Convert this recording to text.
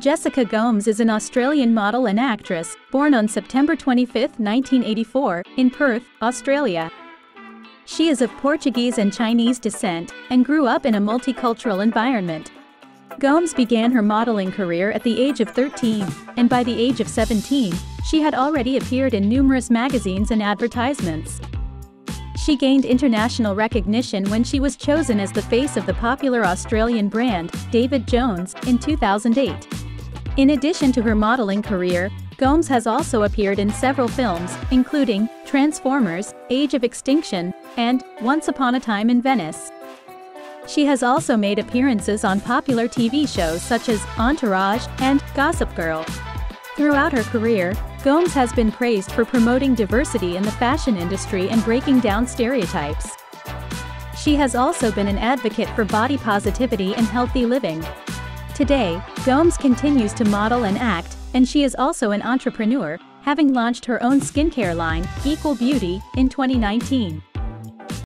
Jessica Gomes is an Australian model and actress, born on September 25, 1984, in Perth, Australia. She is of Portuguese and Chinese descent and grew up in a multicultural environment. Gomes began her modeling career at the age of 13, and by the age of 17, she had already appeared in numerous magazines and advertisements. She gained international recognition when she was chosen as the face of the popular Australian brand, David Jones, in 2008. In addition to her modeling career, Gomes has also appeared in several films, including Transformers, Age of Extinction, and Once Upon a Time in Venice. She has also made appearances on popular TV shows such as Entourage and Gossip Girl. Throughout her career, Gomes has been praised for promoting diversity in the fashion industry and breaking down stereotypes. She has also been an advocate for body positivity and healthy living. Today, Gomes continues to model and act, and she is also an entrepreneur, having launched her own skincare line, Equal Beauty, in 2019.